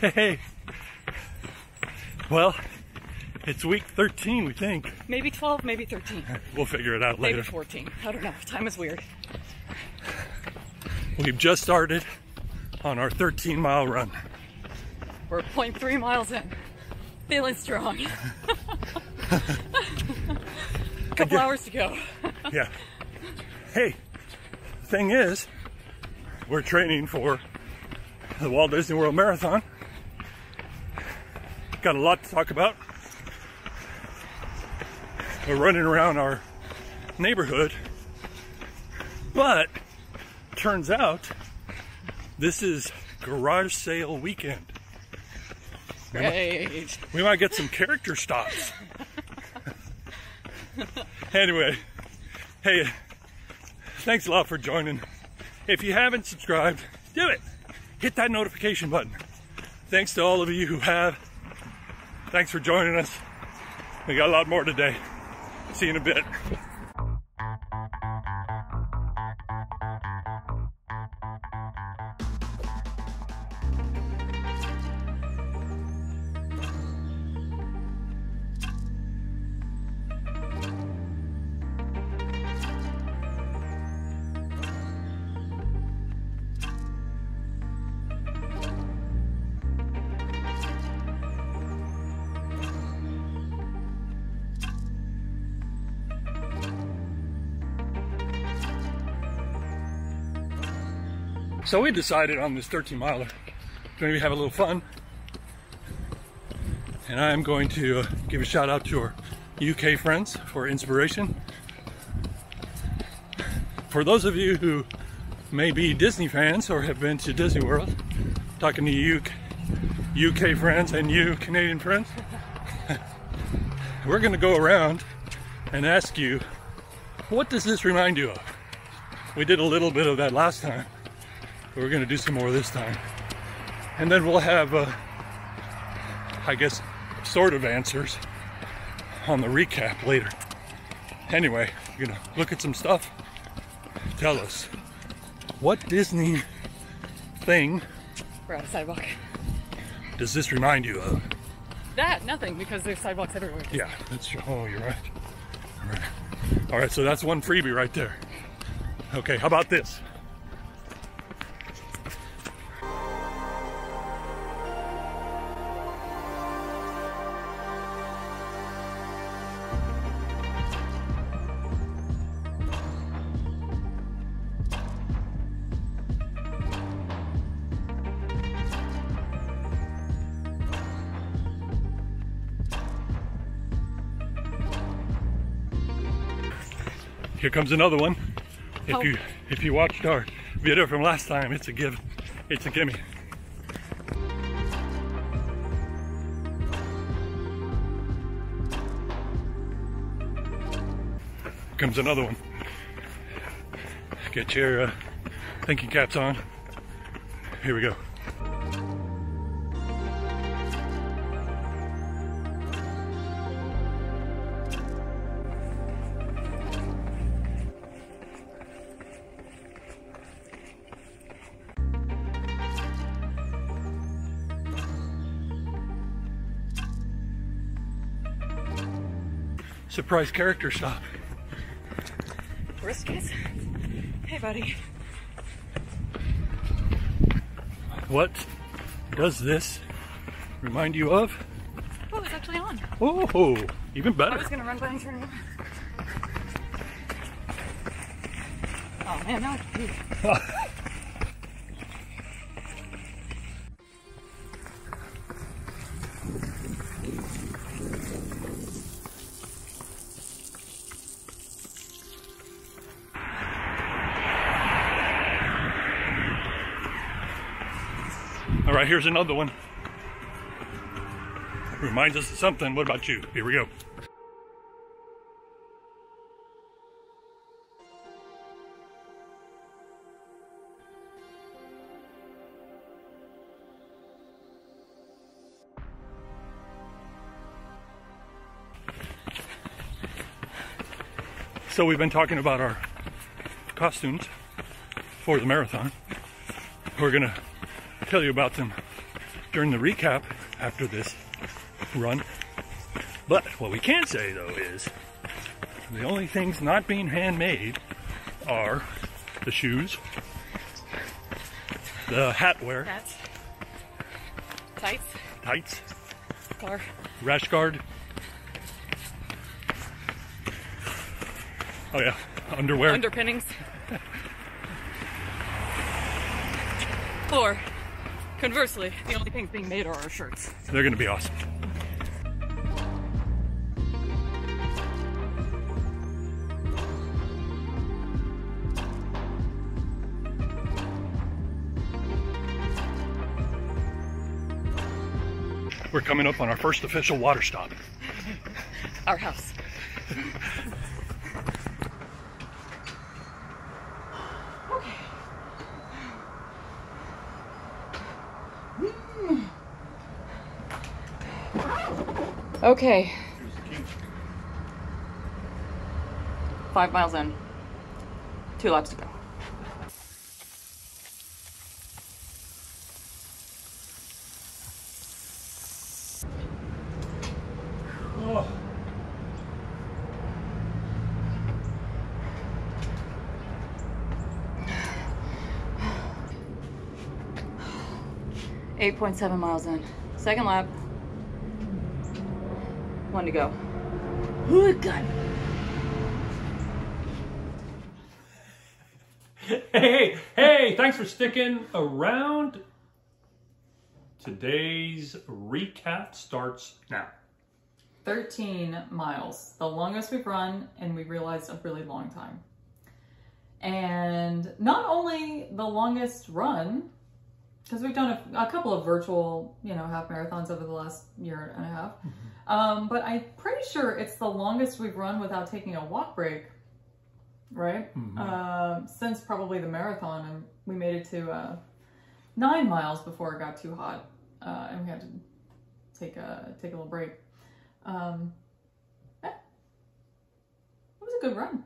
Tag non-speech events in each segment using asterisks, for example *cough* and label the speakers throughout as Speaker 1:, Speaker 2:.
Speaker 1: Hey. Well, it's week 13, we think.
Speaker 2: Maybe 12, maybe 13,
Speaker 1: We'll figure it out later.
Speaker 2: maybe 14. I don't know. Time is weird.
Speaker 1: We've just started on our 13 mile run.
Speaker 2: We're 0.3 miles in. Feeling strong. *laughs* Couple
Speaker 1: Again.
Speaker 2: hours to go.
Speaker 1: Yeah. Hey, the thing is, we're training for the Walt Disney World Marathon. Got a lot to talk about. We're running around our neighborhood, but turns out this is garage sale weekend.
Speaker 2: Great.
Speaker 1: We might get some character stops. anyway, hey, thanks a lot for joining. If you haven't subscribed, do it. Hit that notification button. Thanks to all of you who have. Thanks for joining us. We got a lot more today. See you in a bit. So we decided on this 13 miler to maybe have a little fun. And I'm going to uh, give a shout out to our UK friends for inspiration. For those of you who may be Disney fans or have been to Disney World, talking to you UK friends and you Canadian friends, *laughs* we're going to go around and ask you, what does this remind you of? We did a little bit of that last time. But we're going to do some more this time. And then we'll have, uh, I guess, sort of answers on the recap later. Anyway, we're to look at some stuff. Tell us, what Disney thing
Speaker 2: We're at a sidewalk.
Speaker 1: does this remind you of?
Speaker 2: That, nothing, because there's sidewalks everywhere.
Speaker 1: Yeah, that's true. Oh, you're right. All right. All right, so that's one freebie right there. Okay, how about this? Here comes another one. If
Speaker 2: Oh.
Speaker 1: you if you watched our video from last time, it's a give, it's a gimme. Comes another one. Get your uh, thinking caps on. Here we go. Surprise character stop.
Speaker 2: Briskets? Hey, buddy.
Speaker 1: What does this remind you of?
Speaker 2: Oh, it's actually on.
Speaker 1: Oh, even better.
Speaker 2: I was gonna run by and turn it on. Oh man, now I *laughs*
Speaker 1: right, here's another one. Reminds us of something. What about you? Here we go. So we've been talking about our costumes for the marathon. We're gonna tell you about them during the recap after this run. But what we can say though is the only things not being handmade are the shoes, the hat wear,
Speaker 2: Hats. Tights.
Speaker 1: tights,
Speaker 2: Car.
Speaker 1: rash guard. Oh yeah, underwear.
Speaker 2: Underpinnings. or, conversely, the only things being made are our shirts.
Speaker 1: They're gonna be awesome. We're coming up on our first official water stop.
Speaker 2: Our house. Hmm. Okay. Five miles in. Two laps to go. 8.7 miles in. Second lap. One to go. Ooh, God.
Speaker 1: Hey, hey, thanks for sticking around. Today's recap starts now.
Speaker 2: 13 miles, the longest we've run, and we realized a really long time. And not only the longest run, because we've done a, a couple of virtual, you know, half marathons over the last year and a half, um, but I'm pretty sure it's the longest we've run without taking a walk break, right? Um, since probably the marathon, and we made it to uh, nine miles before it got too hot, uh, and we had to take a take a little break. Um, yeah. It was a good run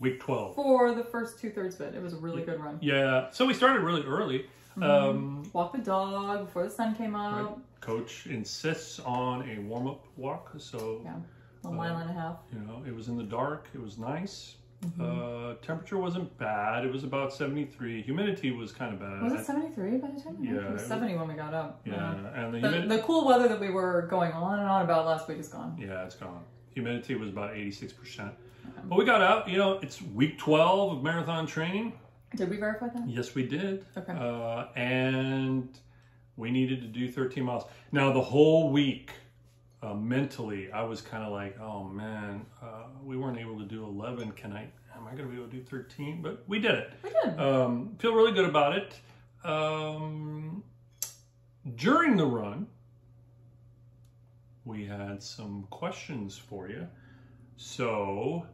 Speaker 1: Week 12.
Speaker 2: for the first two thirds of it. It was a really good run.
Speaker 1: Yeah, so we started really early. Um,
Speaker 2: Walk the dog before the sun came
Speaker 1: right.
Speaker 2: out.
Speaker 1: Coach insists on a warm up walk, so
Speaker 2: Yeah, a mile and a half.
Speaker 1: you know it was in the dark. It was nice. Uh, temperature wasn't bad. It was about 73. Humidity was kind of bad.
Speaker 2: Was it 73 by the time?
Speaker 1: Yeah,
Speaker 2: It was
Speaker 1: it was-
Speaker 2: 70 when we got up.
Speaker 1: yeah, and the,
Speaker 2: The, the cool weather that we were going on and on about last week is gone.
Speaker 1: yeah, it's gone. Humidity was about 86%. But we got out. You know, it's week 12 of marathon training.
Speaker 2: Did we verify that?
Speaker 1: Yes, we did.
Speaker 2: Okay.
Speaker 1: Uh, and we needed to do 13 miles. Now, the whole week, uh, mentally, I was kind of like, oh man, uh, we weren't able to do 11. Can I, am I going to be able to do 13? But we did it.
Speaker 2: We did.
Speaker 1: Um, feel really good about it. Um, during the run, we had some questions for you. So,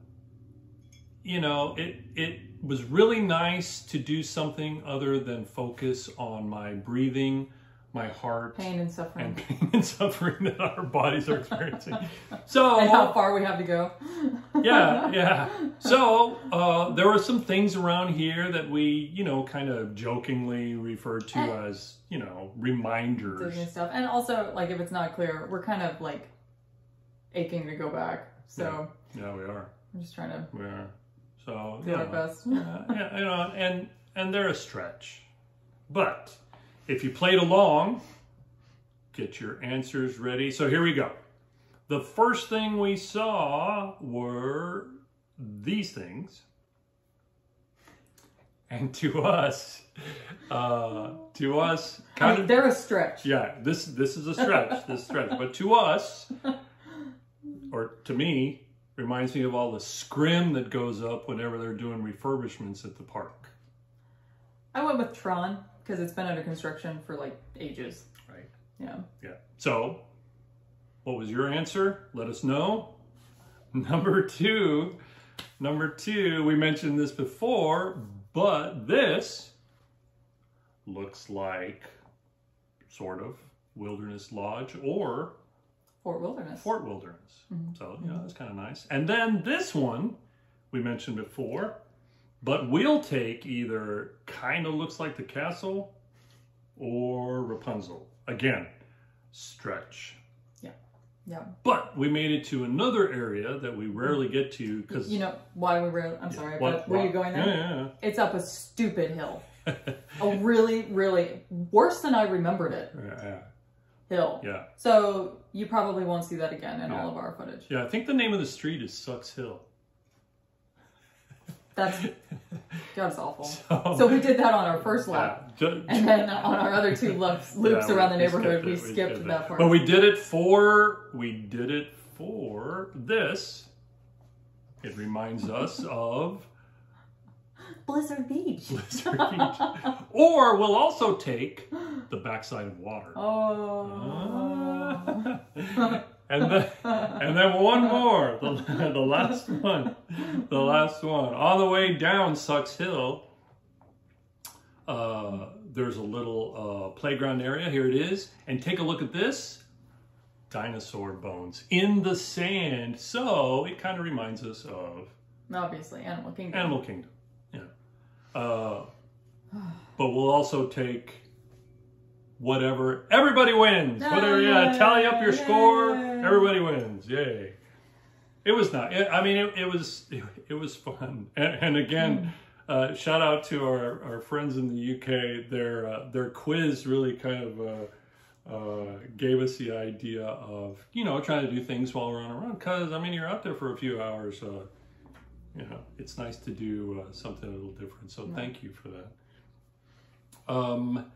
Speaker 1: you know, it it was really nice to do something other than focus on my breathing, my heart,
Speaker 2: Pain and suffering.
Speaker 1: and *laughs* pain and suffering that our bodies are experiencing. *laughs* So,
Speaker 2: and how far we have to go. *laughs*
Speaker 1: yeah, yeah. So uh, there were some things around here that we, you know, kind of jokingly referred to
Speaker 2: Eh.
Speaker 1: as, you know, reminders.
Speaker 2: Disney stuff. And also, like, if it's not clear, we're kind of like aching to go back. So
Speaker 1: Yeah, we are.
Speaker 2: I'm just trying to
Speaker 1: We are. So
Speaker 2: do our
Speaker 1: know,
Speaker 2: best.
Speaker 1: yeah, yeah, you know, and and they're a stretch, but if you played along, get your answers ready. So here we go. The first thing we saw were these things. And to us, uh, to us,
Speaker 2: I mean,
Speaker 1: of,
Speaker 2: they're a stretch.
Speaker 1: yeah, this this is a stretch, this stretch. But to us, or to me, reminds me of all the scrim that goes up whenever they're doing refurbishments at the park.
Speaker 2: I went with Tron because it's been under construction for like ages.
Speaker 1: Right.
Speaker 2: Yeah.
Speaker 1: Yeah. So, what was your answer? Let us know. *laughs* Number two, number two, we mentioned this before, but this looks like sort of Wilderness Lodge or
Speaker 2: Fort Wilderness.
Speaker 1: Fort Wilderness. Mm-hmm. So, you know, mm-hmm. that's kind of nice. And then this one we mentioned before, but we'll take either kind of looks like the castle or Rapunzel. again, stretch.
Speaker 2: Yeah. Yeah.
Speaker 1: But we made it to another area that we rarely get to because
Speaker 2: You know why we were? I'm sorry, but were you going there?
Speaker 1: Yeah,
Speaker 2: It's up a stupid hill. *laughs* A really, really worse than I remembered it
Speaker 1: yeah, yeah,
Speaker 2: hill.
Speaker 1: yeah.
Speaker 2: So you probably won't see that again in
Speaker 1: Yeah.
Speaker 2: all of our footage.
Speaker 1: Yeah, I think the name of the street is Sucks Hill.
Speaker 2: That's *laughs* that's awful.
Speaker 1: So,
Speaker 2: So we did that on our first lap,
Speaker 1: yeah,
Speaker 2: and then on our other two loops, *laughs* loops
Speaker 1: Yeah,
Speaker 2: around the
Speaker 1: we- we
Speaker 2: neighborhood,
Speaker 1: skipped
Speaker 2: we skipped that part.
Speaker 1: But we did it for we did it for this. It reminds us of
Speaker 2: Blizzard Beach.
Speaker 1: Blizzard Beach. Or we'll also take the backside of water.
Speaker 2: Oh. *laughs*
Speaker 1: and then and then one more, the, the last one, the last one. All the way down Sucks Hill, uh, there's a little uh, playground area. Here it is, and take a look at this. Dinosaur bones in the sand. So it kind of reminds us of
Speaker 2: Obviously, Animal Kingdom.
Speaker 1: Animal Kingdom. Uh, but we'll also take whatever. Everybody wins. Whatever. Yeah. Tally up your score. Everybody wins. Yay. It was not. I mean, it, it was it, *laughs* it was fun. And, and again, uh, shout out to our, our friends in the UK. Their uh, their quiz really kind of. Uh, uh, gave us the idea of you know trying to do things while we're on a run because I mean you're out there for a few hours uh, you know, it's nice to do uh, something a little different. So thank you for that. Um,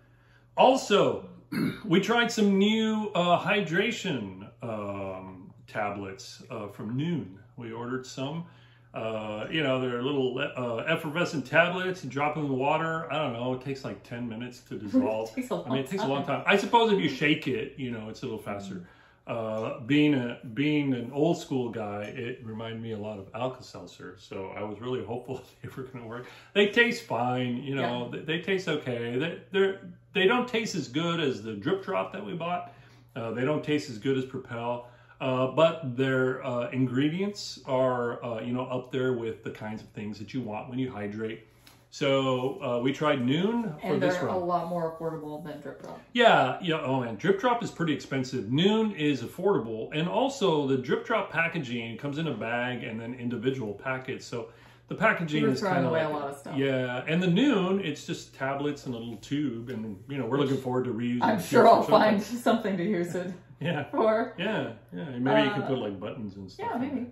Speaker 1: also, *clears throat* we tried some new uh, hydration um, tablets uh, from Nuun. We ordered some. Uh, you know, they're little uh, effervescent tablets. You drop them in the water. I don't know. It takes like ten minutes to dissolve. *laughs*
Speaker 2: takes a long
Speaker 1: I mean, it takes a long time. I suppose if you shake it, you know, it's a little faster. Uh, being a being an old school guy, it reminded me a lot of Alka Seltzer. So I was really *laughs* hopeful *laughs* they were going to work. They taste fine, you know. They, they taste okay. They they're they don't taste as good as the Drip Drop that we bought. Uh, they don't taste as good as Propel. Uh, but their uh, ingredients are, uh, you know, up there with the kinds of things that you want when you hydrate. So uh, we tried Nuun for
Speaker 2: and
Speaker 1: this
Speaker 2: they're
Speaker 1: run.
Speaker 2: a lot more affordable than Drip Drop.
Speaker 1: Yeah, yeah. Oh man, Drip Drop is pretty expensive. Nuun is affordable, and also the Drip Drop packaging comes in a bag and then individual packets. So the packaging
Speaker 2: We're
Speaker 1: is kind of
Speaker 2: away
Speaker 1: like
Speaker 2: a lot of stuff.
Speaker 1: yeah. And the Nuun, it's just tablets and a little tube, and you know we're looking forward to reusing.
Speaker 2: I'm sure I'll find *laughs* something to use it *laughs*
Speaker 1: Yeah,
Speaker 2: for.
Speaker 1: yeah, yeah. Maybe you can
Speaker 2: Uh,
Speaker 1: put like buttons and stuff.
Speaker 2: Yeah, maybe.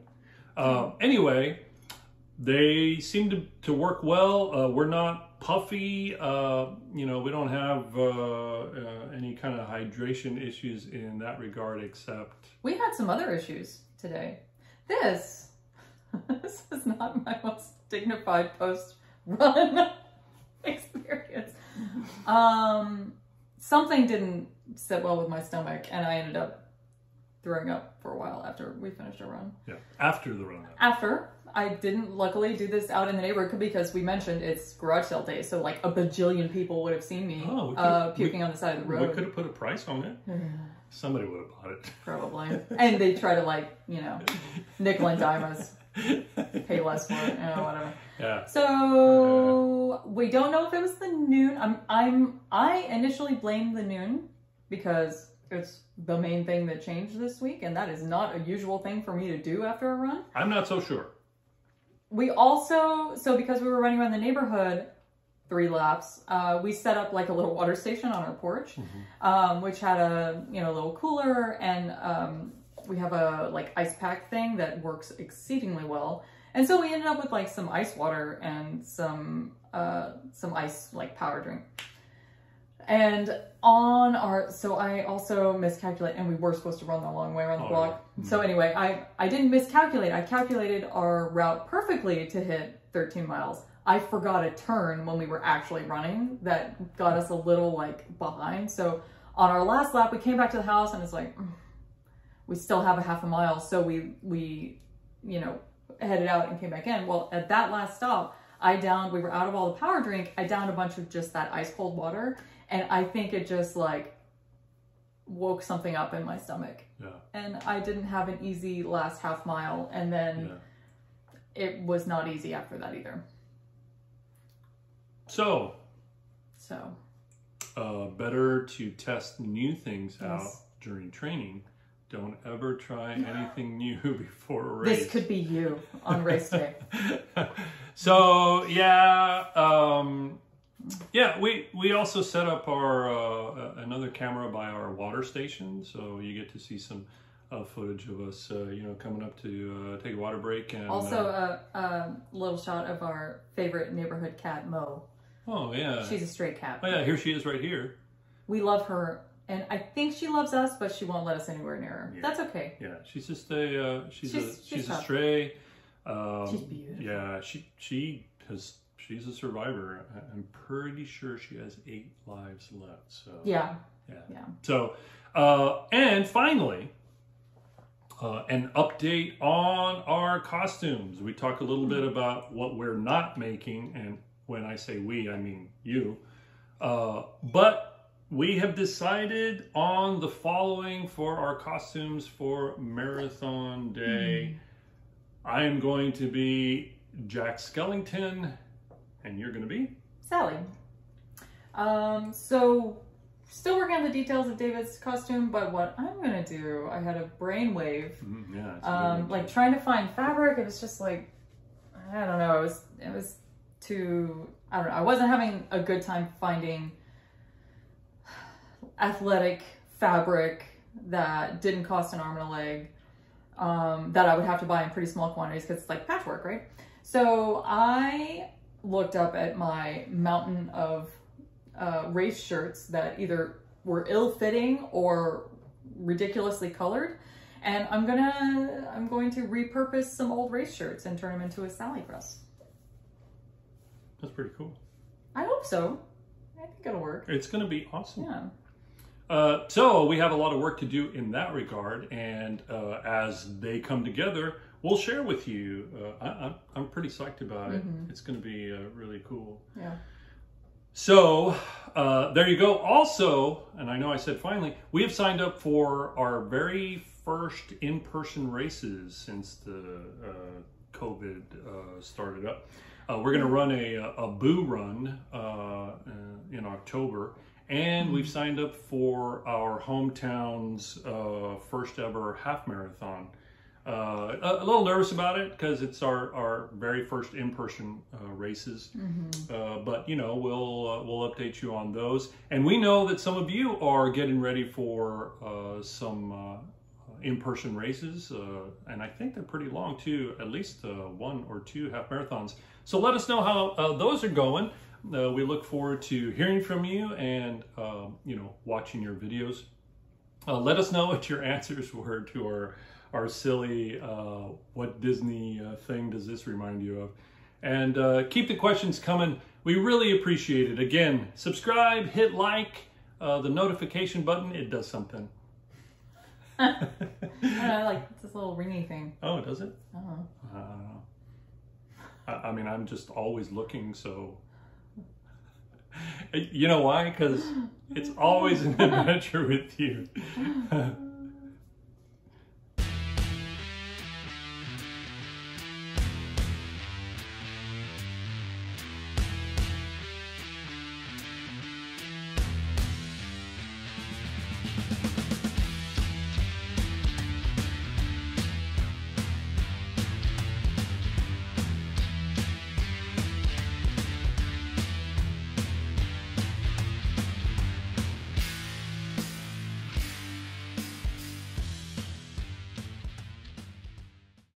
Speaker 1: Uh, anyway, they seem to, to work well. Uh, we're not puffy. Uh, you know, we don't have uh, uh, any kind of hydration issues in that regard, except
Speaker 2: We had some other issues today. This, *laughs* this is not my most dignified post-run *laughs* experience. Um, something didn't sit well with my stomach, and I ended up throwing up for a while after we finished our run.
Speaker 1: yeah, after the run.
Speaker 2: After I didn't luckily do this out in the neighborhood because we mentioned it's garage sale day, so like a bajillion people would have seen me
Speaker 1: Oh,
Speaker 2: uh,
Speaker 1: could've- we-
Speaker 2: puking on the side of the road.
Speaker 1: We could have put a price on it. Somebody would have bought it.
Speaker 2: Probably. and they try to like, you know, nickel and dime us, pay less for it, you know, whatever.
Speaker 1: Yeah.
Speaker 2: So we don't know if it was the Nuun. I'm I'm I initially blamed the Nuun because it's the main thing that changed this week, and that is not a usual thing for me to do after a run.
Speaker 1: I'm not so sure.
Speaker 2: We also so because we were running around the neighborhood three laps, uh, we set up like a little water station on our porch, um, which had a you know a little cooler and um, we have a like ice pack thing that works exceedingly well. And so we ended up with like some ice water and some uh, some ice like power drink. And on our, so I also miscalculate, and we were supposed to run the long way around the
Speaker 1: Oh,
Speaker 2: block. So anyway, I I didn't miscalculate. I calculated our route perfectly to hit 13 miles. I forgot a turn when we were actually running that got us a little like behind. So on our last lap, we came back to the house, and it's like mm, we still have a half a mile. So we we you know headed out and came back in. Well, at that last stop, I downed. We were out of all the power drink. I downed a bunch of just that ice cold water, and I think it just like woke something up in my stomach.
Speaker 1: Yeah.
Speaker 2: And I didn't have an easy last half mile, and then
Speaker 1: Yeah.
Speaker 2: it was not easy after that either.
Speaker 1: So
Speaker 2: So
Speaker 1: uh, better to test new things out during training. Don't ever try anything new *laughs* before a race.
Speaker 2: This could be you on race day. *laughs*
Speaker 1: so yeah, um, yeah. We we also set up our uh, another camera by our water station, so you get to see some uh, footage of us, uh, you know, coming up to uh, take a water break and
Speaker 2: Also,
Speaker 1: uh,
Speaker 2: a, a little shot of our favorite neighborhood cat, Mo.
Speaker 1: oh yeah,
Speaker 2: She's a stray cat.
Speaker 1: oh yeah, here she is right here.
Speaker 2: We love her, and I think she loves us, but she won't let us anywhere near her.
Speaker 1: Yeah.
Speaker 2: That's okay.
Speaker 1: Yeah, she's just a uh, she's,
Speaker 2: She's-
Speaker 1: a
Speaker 2: she's
Speaker 1: she's, a stray. Um,
Speaker 2: She's beautiful.
Speaker 1: Yeah, she she has she's a survivor. I'm pretty sure she has eight lives left. So
Speaker 2: Yeah,
Speaker 1: yeah.
Speaker 2: yeah.
Speaker 1: So uh, and finally, uh, an update on our costumes. We talk a little bit about what we're not making, and when I say we, I mean you. Uh, but we have decided on the following for our costumes for Marathon Day. I am going to be Jack Skellington, and you're going to be.
Speaker 2: Sally. Um, so still working on the details of David's costume, but what I'm gonna do, I had a brainwave.
Speaker 1: Mhm, Yeah. it's a
Speaker 2: Um, like trying to find fabric, it was just like I don't know, it was it was too I don't know, I wasn't having a good time finding athletic fabric that didn't cost an arm and a leg. Um, that I would have to buy in pretty small quantities because it's like patchwork, right? So I looked up at my mountain of uh, race shirts that either were ill-fitting or ridiculously colored, and I'm gonna I'm going to repurpose some old race shirts and turn them into a Sally crest.
Speaker 1: That's pretty cool.
Speaker 2: I hope so. I think it'll work.
Speaker 1: It's going to be awesome.
Speaker 2: Yeah.
Speaker 1: Uh, so we have a lot of work to do in that regard, and uh, as they come together, we'll share with you. Uh, I, I'm, I'm pretty psyched about it.
Speaker 2: Mhm.
Speaker 1: It's going to be uh, really cool.
Speaker 2: Yeah.
Speaker 1: So uh, there you go. Also, and I know I said finally, we have signed up for our very first in-person races since the uh, COVID uh, started up. Uh, we're going to run a, a boo run uh, uh, in October, and we've signed up for our hometown's uh, first ever half marathon. Uh, a, a little nervous about it because it's our, our very first in-person uh, races. Uh, but you know, we'll uh, we'll update you on those, and we know that some of you are getting ready for uh, some uh, in-person races, uh, and I think they're pretty long too, at least uh, one or two half marathons. So let us know how uh, those are going. Uh, we look forward to hearing from you and um, you know watching your videos. Uh, let us know what your *laughs* answers were to our our silly uh, what Disney uh, thing does this remind you of? And uh, keep the questions coming. We really appreciate it. Again, subscribe, hit like, uh, the notification button. It does something. *laughs*
Speaker 2: I know, I like this little ringy thing.
Speaker 1: Oh, does it?
Speaker 2: Oh.
Speaker 1: I don't know. I, I mean, I'm just always looking, so. *laughs* You know why? Because it's always an adventure with you. *laughs*